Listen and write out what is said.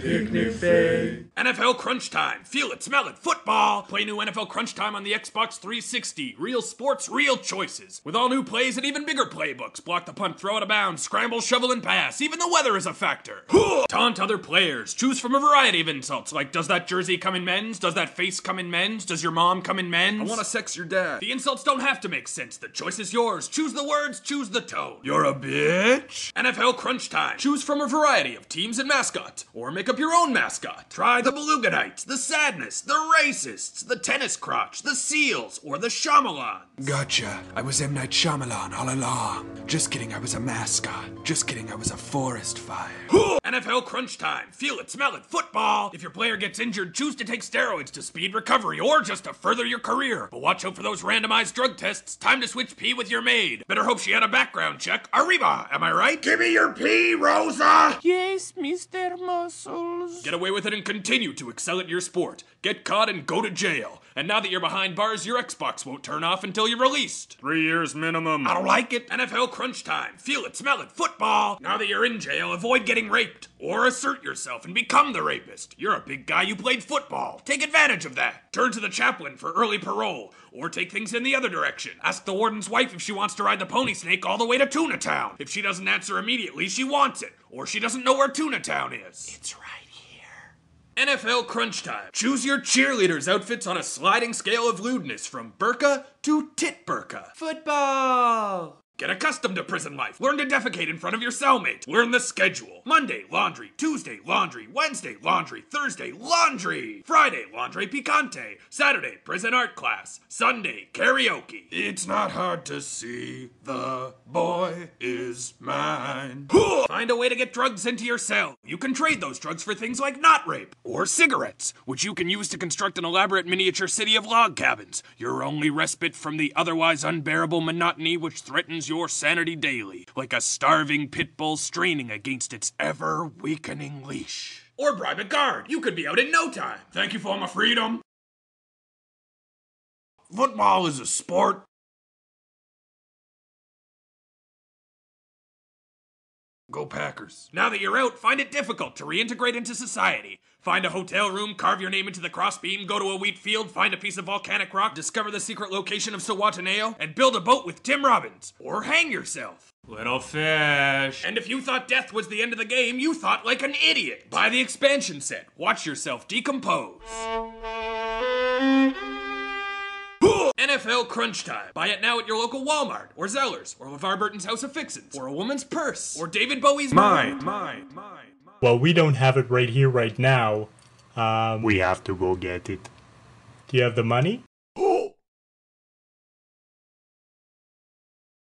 Picnicface. NFL Crunch Time. Feel it, smell it, football. Play new NFL Crunch Time on the Xbox 360. Real sports, real choices. With all new plays and even bigger playbooks. Block the punt, throw it a bounds, scramble, shovel, and pass. Even the weather is a factor. Taunt other players. Choose from a variety of insults like Does that jersey come in men's? Does that face come in men's? Does your mom come in men's? I want to sex your dad. The insults don't have to make sense. The choice is yours. Choose the words, choose the tone. You're a bitch. NFL Crunch Time. Choose from a variety of teams and mascots, or make up your own mascot. Try the Beluganites, the Sadness, the Racists, the Tennis Crotch, the Seals, or the Shyamalan. Gotcha. I was M. Night Shyamalan all along. Just kidding, I was a mascot. Just kidding, I was a forest fire. NFL Crunch Time. Feel it, smell it, football. If your player gets injured, choose to take steroids to speed recovery or just to further your career. But watch out for those randomized drug tests. Time to switch pee with your maid. Better hope she had a background check. Arriba, am I right? Give me your pee, Rosa! Yes, Mr. Muscles. Get away with it and continue to excel at your sport. Get caught and go to jail. And now that you're behind bars, your Xbox won't turn off until you're released. Three years minimum. I don't like it. NFL Crunch Time. Feel it, smell it, football. Now that you're in jail, avoid getting raped. Or assert yourself and become the rapist. You're a big guy, you played football. Take advantage of that. Turn to the chaplain for early parole. Or take things in the other direction. Ask the warden's wife if she wants to ride the pony snake all the way to Tuna Town. If she doesn't answer immediately, she wants it. Or she doesn't know where Tuna Town is. It's right here. NFL Crunch Time. Choose your cheerleaders' outfits on a sliding scale of lewdness from burqa to tit burqa. Football. Get accustomed to prison life. Learn to defecate in front of your cellmate. Learn the schedule. Monday, laundry. Tuesday, laundry. Wednesday, laundry. Thursday, laundry. Friday, laundry picante. Saturday, prison art class. Sunday, karaoke. It's not hard to see. The boy is mine. Find a way to get drugs into your cell. You can trade those drugs for things like knot rape or cigarettes, which you can use to construct an elaborate miniature city of log cabins. Your only respite from the otherwise unbearable monotony which threatens your sanity daily, like a starving pit bull straining against its ever weakening leash. Or bribe a guard. You could be out in no time. Thank you for my freedom. Football is a sport. Go Packers. Now that you're out, find it difficult to reintegrate into society. Find a hotel room, carve your name into the crossbeam, go to a wheat field, find a piece of volcanic rock, discover the secret location of Zihuatanejo, and build a boat with Tim Robbins. Or hang yourself. Little fish. And if you thought death was the end of the game, you thought like an idiot. Buy the expansion set. Watch yourself decompose. NFL Crunch Time. Buy it now at your local Walmart, or Zellers, or LeVar Burton's House of Fixins, or a woman's purse, or David Bowie's Mine, mine, mine. Well, we don't have it right here, right now. Um, We have to go get it. do you have the money?